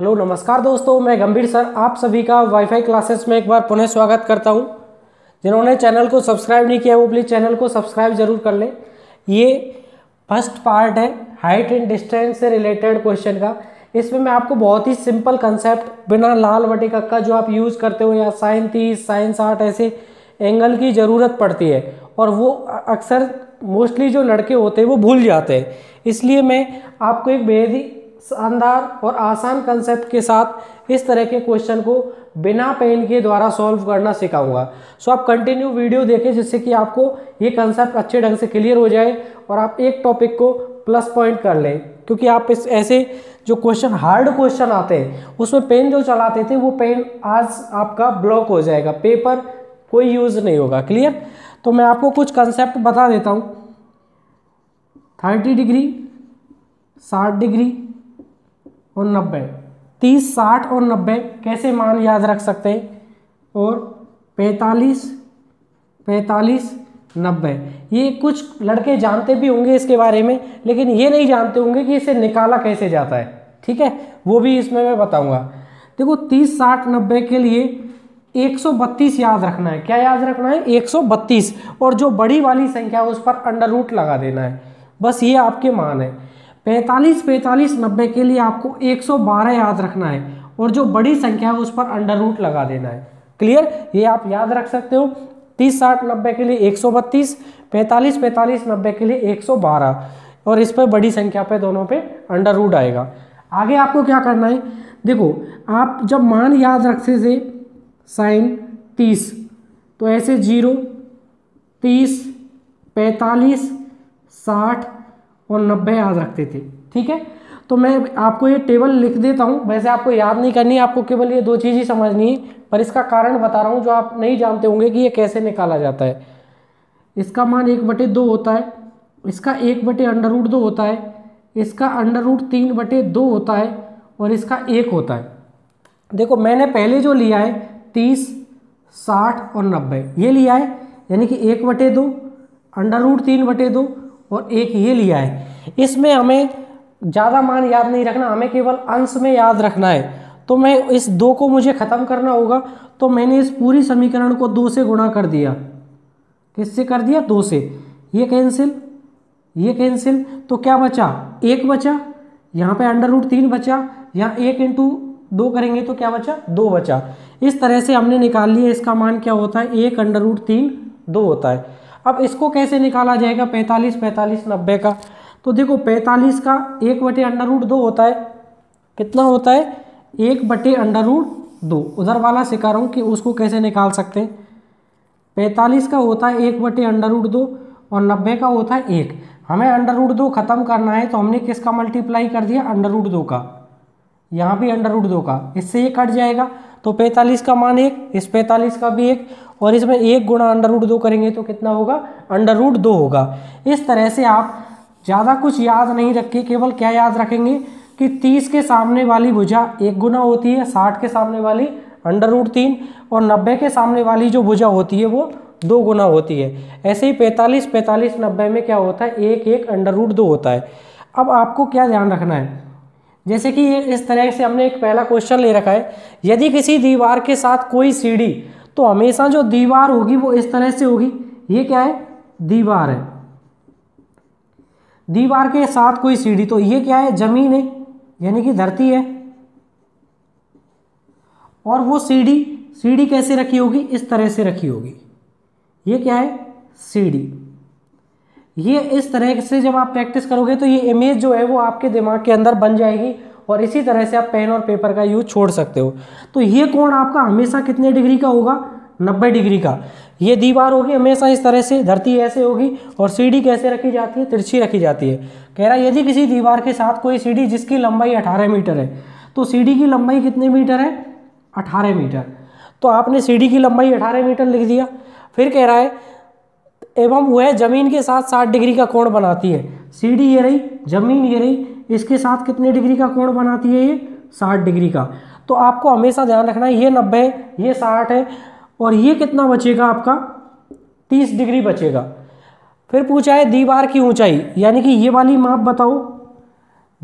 Hello, नमस्कार दोस्तों, मैं गंभीर सर, आप सभी का वाईफाई क्लासेस में एक बार पुनः स्वागत करता हूँ। जिन्होंने चैनल को सब्सक्राइब नहीं किया, वो प्लीज़ चैनल को सब्सक्राइब ज़रूर कर लें। ये फ़र्स्ट पार्ट है हाइट एंड डिस्टेंस से रिलेटेड क्वेश्चन का। इसमें मैं आपको बहुत ही सिंपल कंसेप्ट बिना लाल बटे का जो आप यूज़ करते हो, या साइन तीस साइन साठ, ऐसे एंगल की ज़रूरत पड़ती है। और वो अक्सर मोस्टली जो लड़के होते हैं, वो भूल जाते हैं। इसलिए मैं आपको एक बेहद ही शानदार और आसान कंसेप्ट के साथ इस तरह के क्वेश्चन को बिना पेन के द्वारा सॉल्व करना सिखाऊँगा। सो आप कंटिन्यू वीडियो देखें जिससे कि आपको ये कंसेप्ट अच्छे ढंग से क्लियर हो जाए और आप एक टॉपिक को प्लस पॉइंट कर लें। क्योंकि आप इस ऐसे जो क्वेश्चन हार्ड क्वेश्चन आते हैं, उसमें पेन जो चलाते थे, वो पेन आज आपका ब्लॉक हो जाएगा। पेपर कोई यूज़ नहीं होगा। क्लियर तो मैं आपको कुछ कंसेप्ट बता देता हूँ। थर्टी डिग्री, साठ डिग्री और नब्बे। तीस, साठ और नब्बे कैसे मान याद रख सकते हैं? और पैंतालीस पैंतालीस, नब्बे। ये कुछ लड़के जानते भी होंगे इसके बारे में, लेकिन ये नहीं जानते होंगे कि इसे निकाला कैसे जाता है। ठीक है? वो भी इसमें मैं बताऊँगा। देखो, तीस, साठ, नब्बे के लिए 132 याद रखना है। क्या याद रखना है? 132 और जो बड़ी वाली संख्या है, उस पर अंडर रूट लगा देना है। बस ये आपके मान है। पैंतालीस पैंतालीस, नब्बे के लिए आपको 112 याद रखना है और जो बड़ी संख्या है उस पर अंडर रूट लगा देना है। क्लियर ये आप याद रख सकते हो। तीस, साठ, नब्बे के लिए 132 पैंतालीस पैंतालीस, नब्बे के लिए 112 और इस पर बड़ी संख्या पे दोनों पे अंडर रूट आएगा। आगे आपको क्या करना है? देखो, आप जब मान याद रखते थे, साइन तीस तो ऐसे ज़ीरो, तीस, पैंतालीस, साठ और नब्बे याद रखते थे, ठीक है? तो मैं आपको ये टेबल लिख देता हूँ। वैसे आपको याद नहीं करनी, आपको केवल ये दो चीज़ ही समझनी है, पर इसका कारण बता रहा हूँ जो आप नहीं जानते होंगे कि ये कैसे निकाला जाता है। इसका मान एक बटे दो होता है, इसका एक बटे अंडर रूट दो होता है, इसका अंडर रूट तीन बटे दो होता है, और इसका एक होता है। देखो, मैंने पहले जो लिया है, तीस, साठ और नब्बे, ये लिया है, यानी कि एक बटे दो, अंडर रूट तीन बटे दो और एक ये लिया है। इसमें हमें ज़्यादा मान याद नहीं रखना, हमें केवल अंश में याद रखना है। तो मैं इस दो को मुझे ख़त्म करना होगा तो मैंने इस पूरी समीकरण को दो से गुणा कर दिया। किससे कर दिया? दो से। ये कैंसिल ये कैंसिल तो क्या बचा? एक बचा। यहाँ पे अंडर रूट तीन बचा। यहाँ एक इंटू दो करेंगे तो क्या बचा? दो बचा। इस तरह से हमने निकाल लिया, इसका मान क्या होता है? एक अंडर रूट तीन, दो होता है। अब इसको कैसे निकाला जाएगा? पैंतालीस पैंतालीस, नब्बे का। तो देखो, पैंतालीस का एक बटे अंडर रूट दो होता है। कितना होता है? एक बटे अंडर रूट दो। उधर वाला सिखा रहा हूँ कि उसको कैसे निकाल सकते हैं। पैंतालीस का होता है एक बटे अंडर रूट दो और नब्बे का होता है एक। हमें अंडर रूट दो खत्म करना है तो हमने किसका मल्टीप्लाई कर दिया? अंडर रूट दो का। यहाँ भी अंडर रूट दो का। इससे ये कट जाएगा तो पैंतालीस का मान एक, इस पैंतालीस का भी एक, और इसमें एक गुणा अंडर रूट दो करेंगे तो कितना होगा? अंडर रूट दो होगा। इस तरह से आप ज़्यादा कुछ याद नहीं रखे केवल क्या याद रखेंगे कि तीस के सामने वाली भुजा एक गुना होती है, साठ के सामने वाली अंडर रूट तीन, और नब्बे के सामने वाली जो भुजा होती है वो दो गुना होती है। ऐसे ही पैंतालीस पैंतालीस, नब्बे में क्या होता है? एक एक अंडर रूट दो होता है। अब आपको क्या ध्यान रखना है? जैसे कि ये इस तरह से हमने एक पहला क्वेश्चन ले रखा है। यदि किसी दीवार के साथ कोई सीढ़ी तो हमेशा जो दीवार होगी वो इस तरह से होगी। ये क्या है? दीवार है। दीवार के साथ कोई सीढ़ी तो ये क्या है? ज़मीन है, यानी कि धरती है। और वो सीढ़ी सीढ़ी कैसे रखी होगी? इस तरह से रखी होगी। ये क्या है? सीढ़ी। ये इस तरह से जब आप प्रैक्टिस करोगे तो ये इमेज जो है वो आपके दिमाग के अंदर बन जाएगी और इसी तरह से आप पेन और पेपर का यूज़ छोड़ सकते हो। तो ये कोण आपका हमेशा कितने डिग्री का होगा? 90 डिग्री का। ये दीवार होगी हमेशा इस तरह से, धरती ऐसे होगी और सीढ़ी कैसे रखी जाती है? तिरछी रखी जाती है। कह रहा है, यदि किसी दीवार के साथ कोई सीढ़ी जिसकी लंबाई 18 मीटर है तो सीढ़ी की लंबाई कितने मीटर है? 18 मीटर। तो आपने सीढ़ी की लंबाई 18 मीटर लिख दिया। फिर कह रहा है एवं वह ज़मीन के साथ 60 डिग्री का कोण बनाती है। सीढ़ी ये रही, ज़मीन ये रही, इसके साथ कितने डिग्री का कोण बनाती है ये? साठ डिग्री का। तो आपको हमेशा ध्यान रखना है, ये नब्बे ये साठ है, और ये कितना बचेगा आपका? तीस डिग्री बचेगा। फिर पूछा है, दीवार की ऊंचाई, यानी कि ये वाली माप बताओ।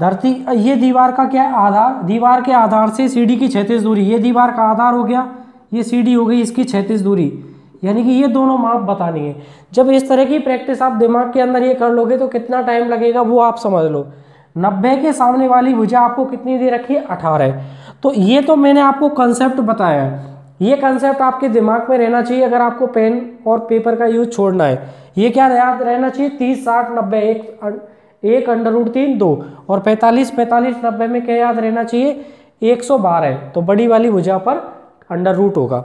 धरती, ये दीवार का क्या है आधार, दीवार के आधार से सीढ़ी की क्षैतिज दूरी, ये दीवार का आधार हो गया, ये सीढ़ी हो गई इसकी क्षैतिज दूरी। यानी कि ये दोनों माप बतानी है। जब इस तरह की प्रैक्टिस आप दिमाग के अंदर ये कर लोगे तो कितना टाइम लगेगा वो आप समझ लो। नब्बे के सामने वाली भुजा आपको कितनी दे रखी है? अठारह तो ये तो मैंने आपको कंसेप्ट बताया है। ये कंसेप्ट आपके दिमाग में रहना चाहिए अगर आपको पेन और पेपर का यूज़ छोड़ना है। ये क्या याद रहना चाहिए? तीस, साठ, नब्बे, एक एक अंडर रूट तीन, दो। और पैंतालीस पैंतालीस, नब्बे में क्या याद रहना चाहिए? एक सौ बारह तो बड़ी वाली भुजा पर अंडर रूट होगा।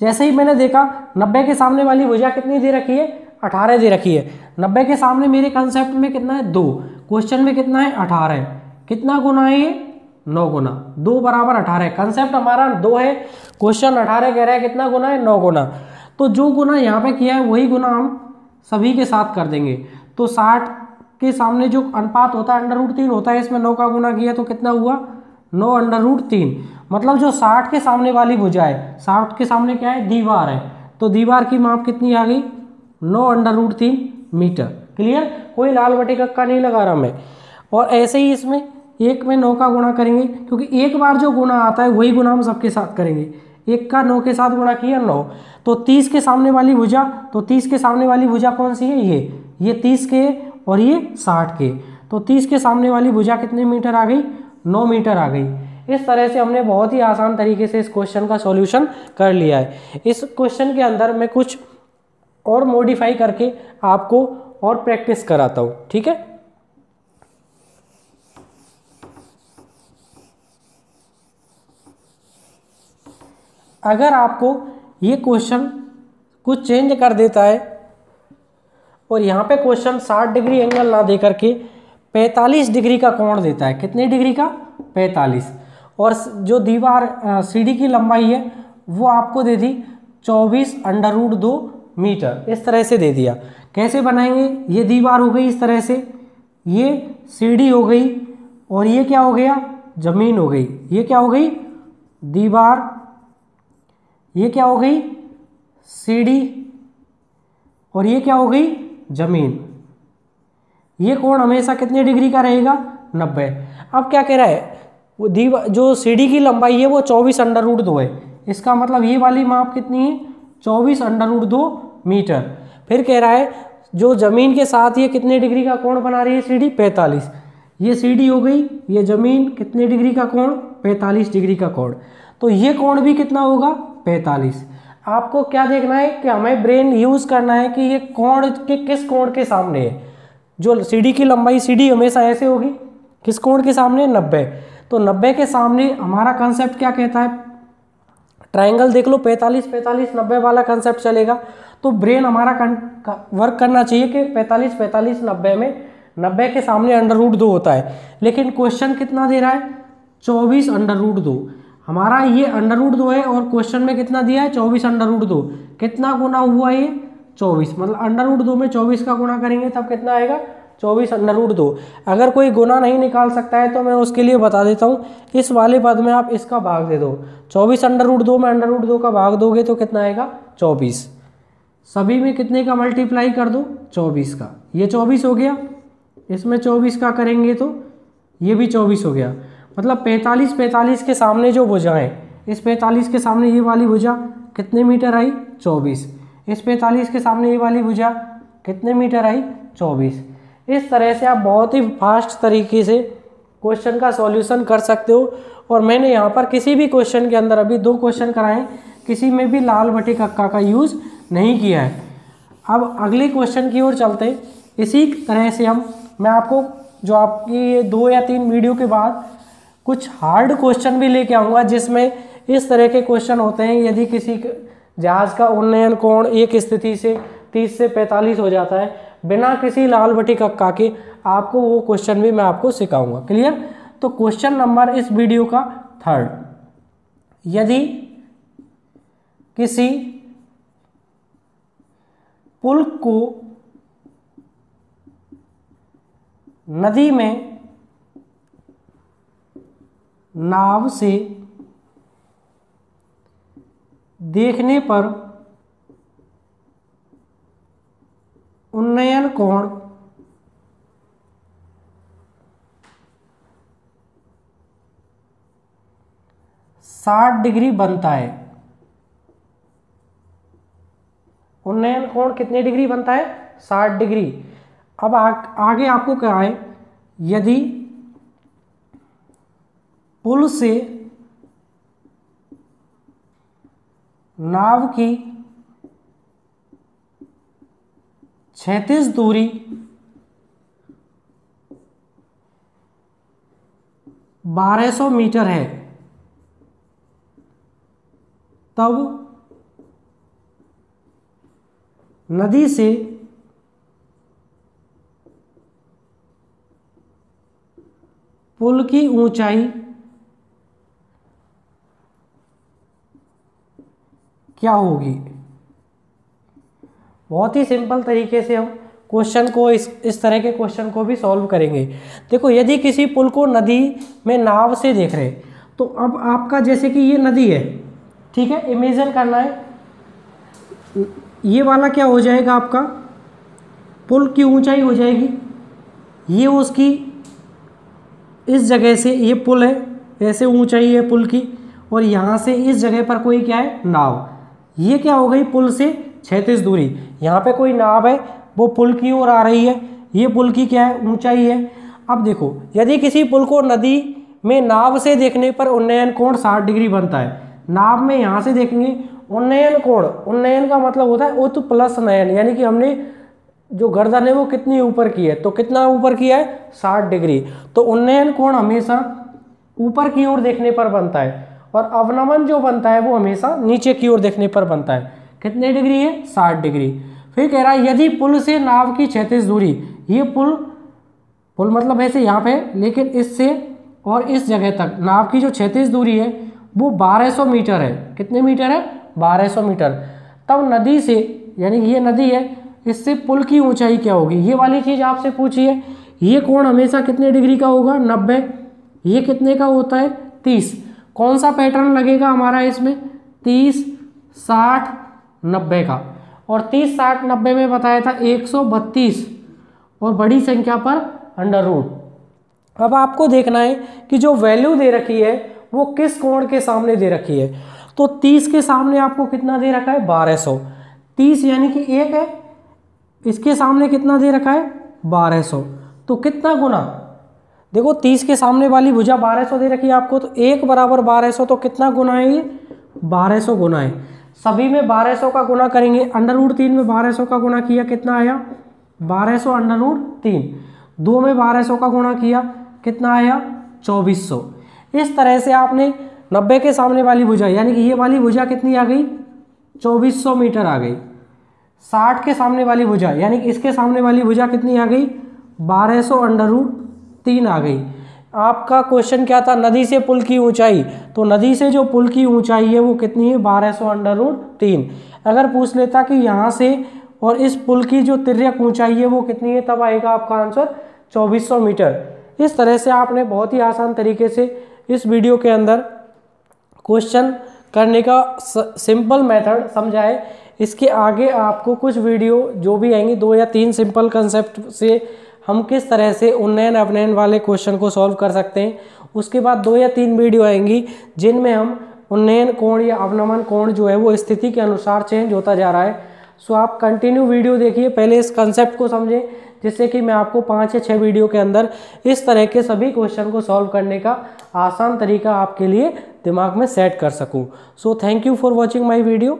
जैसे ही मैंने देखा, नब्बे के सामने वाली भुजा कितनी दे रखी है? अठारह दे रखी है। नब्बे के सामने मेरे कंसेप्ट में कितना है? दो। क्वेश्चन में कितना है? अठारह कितना गुना है ये? नौ गुना। दो बराबर अठारह कंसेप्ट हमारा दो है। क्वेश्चन अठारह कह रहा है, कितना गुना है? नौ गुना। तो जो गुना यहाँ पे किया है, वही गुना हम सभी के साथ कर देंगे। तो साठ के सामने जो अनुपात होता है अंडर रूट तीन होता है, इसमें नौ का गुना किया तो कितना हुआ? नौ अंडर रूट तीन। मतलब जो साठ के सामने वाली भुजा है साठ के सामने क्या है? दीवार है। तो दीवार की माप कितनी आ गई? नौ अंडर रूट तीन मीटर। क्लियर? कोई लाल बटे कक्का नहीं लगा रहा मैं। और ऐसे ही इसमें एक में नौ का गुणा करेंगे, क्योंकि एक बार जो गुणा आता है, वही गुणा हम सबके साथ करेंगे। एक का नौ के साथ गुणा किया, नौ। तो तीस के सामने वाली भुजा तो तीस के सामने वाली भुजा कौन सी है? ये। ये तीस के और ये साठ के। तो तीस के सामने वाली भुजा कितने मीटर आ गई? नौ मीटर आ गई। इस तरह से हमने बहुत ही आसान तरीके से इस क्वेश्चन का सॉल्यूशन कर लिया है। इस क्वेश्चन के अंदर मैं कुछ और मॉडिफाई करके आपको और प्रैक्टिस कराता हूँ, ठीक है? अगर आपको ये क्वेश्चन कुछ चेंज कर देता है और यहाँ पे क्वेश्चन 60 डिग्री एंगल ना दे करके 45 डिग्री का कोण देता है, कितने डिग्री का? 45 और जो दीवार सीढ़ी की लंबाई है, वो आपको दे दी 24 अंडर रूट दो मीटर। इस तरह से दे दिया। कैसे बनाएँगे? ये दीवार हो गई इस तरह से। ये सीढ़ी हो गई और ये क्या हो गया? ज़मीन हो गई। ये क्या हो गई? दीवार। ये क्या हो गई? सीढ़ी। और ये क्या हो गई? ज़मीन। ये कोण हमेशा कितने डिग्री का रहेगा? नब्बे। अब क्या कह रहा है? वो दीवार जो सीढ़ी की लंबाई है वो चौबीस अंडर रूट दो है। इसका मतलब ये वाली माप कितनी है? चौबीस अंडर रूट दो मीटर। फिर कह रहा है, जो ज़मीन के साथ ये कितने डिग्री का कोण बना रही है सीढ़ी? पैंतालीस। ये सीढ़ी हो गई, ये ज़मीन कितने डिग्री का कोण? पैंतालीस डिग्री का कोण। तो ये कोण भी कितना होगा? पैंतालीस। आपको क्या देखना है कि हमें ब्रेन यूज़ करना है कि ये कोण के किस कोण के सामने है। जो सीढ़ी की लंबाई, सीढ़ी हमेशा ऐसे होगी। किस कोण के सामने? नब्बे। तो नब्बे के सामने हमारा कंसेप्ट क्या कहता है? ट्राइंगल देख लो, पैंतालीस पैंतालीस, नब्बे वाला कंसेप्ट चलेगा। तो ब्रेन हमारा वर्क करना चाहिए कि पैंतालीस पैंतालीस, नब्बे में, नब्बे के सामने अंडर रूट दो होता है। लेकिन क्वेश्चन कितना दे रहा है? चौबीस अंडर रूट दो। हमारा ये अंडर रूट दो है और क्वेश्चन में कितना दिया है? चौबीस अंडर रूट दो। कितना गुना हुआ ये? चौबीस। मतलब अंडर रूट दो में चौबीस का गुना करेंगे तब कितना आएगा? चौबीस अंडर रूट दो। अगर कोई गुना नहीं निकाल सकता है तो मैं उसके लिए बता देता हूँ, इस वाले पद में आप इसका भाग दे दो। चौबीस अंडर रूट दो, में अंडर रूट दो का भाग दोगे तो कितना आएगा? चौबीस। सभी में कितने का मल्टीप्लाई कर दो? चौबीस का। ये चौबीस हो गया। इसमें चौबीस का करेंगे तो ये भी चौबीस हो गया। मतलब पैंतालीस पैंतालीस के सामने जो भुजाएँ इस पैंतालीस के सामने ये वाली भुजा कितने मीटर आई? चौबीस। इस पैंतालीस के सामने ये वाली भुजा कितने मीटर आई? चौबीस। इस तरह से आप बहुत ही फास्ट तरीके से क्वेश्चन का सॉल्यूशन कर सकते हो। और मैंने यहाँ पर किसी भी क्वेश्चन के अंदर अभी दो क्वेश्चन कराए किसी में भी लाल बटे कक्का का यूज़ नहीं किया है। अब अगले क्वेश्चन की ओर चलते इसी तरह से हम, मैं आपको जो आपकी ये दो या तीन वीडियो के बाद कुछ हार्ड क्वेश्चन भी लेके आऊँगा, जिसमें इस तरह के क्वेश्चन होते हैं। यदि किसी जहाज़ का उन्नयन कोण एक स्थिति से 30 से 45 हो जाता है बिना किसी लाल बटी कक्का के आपको वो क्वेश्चन भी मैं आपको सिखाऊँगा। क्लियर तो क्वेश्चन नंबर इस वीडियो का थर्ड यदि किसी पुल को नदी में नाव से देखने पर उन्नयन कोण? साठ डिग्री बनता है। उन्नयन कोण कितने डिग्री बनता है? साठ डिग्री। अब आ, आगे आपको क्या है? यदि पुल से नाव की क्षैतिज दूरी। बारह सौ मीटर है। तब नदी से पुल की ऊंचाई क्या होगी? बहुत ही सिंपल तरीके से हम क्वेश्चन को इस इस तरह के क्वेश्चन को भी सॉल्व करेंगे। देखो, यदि किसी पुल को नदी में नाव से देख रहे तो अब आपका जैसे कि ये नदी है, ठीक है इमेजन करना है, ये वाला क्या हो जाएगा आपका? पुल की ऊंचाई हो जाएगी। ये उसकी, इस जगह से ये पुल है, ऐसे ऊंचाई है पुल की, और यहाँ से इस जगह पर कोई क्या है? नाव। ये क्या हो गई पुल से? छैतीस दूरी। यहाँ पे कोई नाव है, वो पुल की ओर आ रही है। ये पुल की क्या है? ऊंचाई है। अब देखो, यदि किसी पुल को नदी में नाव से देखने पर उन्नयन कोण साठ डिग्री बनता है, नाव में यहाँ से देखेंगे, उन्नयन कोण, उन्नयन का मतलब होता है उत प्लस नयन, यानी कि हमने जो गर्दन है वो कितनी ऊपर की है तो कितना ऊपर किया है? साठ डिग्री। तो उन्नयन कोण हमेशा ऊपर की ओर देखने पर बनता है, और अवनमन जो बनता है वो हमेशा नीचे की ओर देखने पर बनता है। कितने डिग्री है? साठ डिग्री। फिर कह रहा है, यदि पुल से नाव की क्षैतिज दूरी, ये पुल पुल मतलब ऐसे यहाँ पे, लेकिन इससे और इस जगह तक, नाव की जो क्षैतिज दूरी है, वो 1200 मीटर है। कितने मीटर है? 1200 मीटर। तब नदी से, यानी ये नदी है, इससे पुल की ऊंचाई क्या होगी? ये वाली चीज़ आपसे पूछी है ये कोण हमेशा कितने डिग्री का होगा? नब्बे। ये कितने का होता है? तीस। कौन सा पैटर्न लगेगा हमारा इसमें? तीस, साठ नब्बे का। और तीस साठ नब्बे में बताया था एक सौ बत्तीस और बड़ी संख्या पर अंडर रूट अब आपको देखना है कि जो वैल्यू दे रखी है, वो किस कोण के सामने दे रखी है। तो तीस के सामने आपको कितना दे रखा है? बारह सौ। तीस यानी कि एक है, इसके सामने कितना दे रखा है? बारह सौ। तो कितना गुना? देखो, तीस के सामने वाली भुजा बारह सौ दे रखी है आपको तो एक बराबर बारह सौ तो कितना गुना है ये? बारह सौ गुना है। सभी में 1200 का गुना करेंगे। अंडर रूट तीन में 1200 का गुना किया, कितना आया? 1200 अंडर रूट तीन। दो में 1200 का गुना किया, कितना आया? 2400 इस तरह से आपने 90 के सामने वाली भुजा, यानी कि ये वाली भुजा कितनी आ गई? 2400 मीटर आ गई। 60 के सामने वाली भुजा, यानी कि इसके सामने वाली भुजा कितनी आ गई? 1200 अंडर रूट तीन आ गई। आपका क्वेश्चन क्या था? नदी से पुल की ऊंचाई। तो नदी से जो पुल की ऊंचाई है, वो कितनी है? बारह सौ अंडर रूट तीन। अगर पूछ लेता कि यहाँ से और इस पुल की जो तिरक ऊंचाई है, वो कितनी है? तब आएगा आपका आंसर 2400 मीटर। इस तरह से आपने बहुत ही आसान तरीके से इस वीडियो के अंदर क्वेश्चन करने का सिंपल मेथड समझा है इसके आगे आपको कुछ वीडियो जो भी आएँगी, दो या तीन सिंपल कंसेप्ट से हम किस तरह से उन्नयन अवनयन वाले क्वेश्चन को सॉल्व कर सकते हैं? उसके बाद दो या तीन वीडियो आएँगी, जिनमें हम उन्नयन कोण या अवनमन कोण जो है वो स्थिति के अनुसार चेंज होता जा रहा है। सो आप कंटिन्यू वीडियो देखिए, पहले इस कंसेप्ट को समझें, जिससे कि मैं आपको पाँच या छः वीडियो के अंदर इस तरह के सभी क्वेश्चन को सॉल्व करने का आसान तरीका आपके लिए दिमाग में सेट कर सकूँ। So thank you for watching my video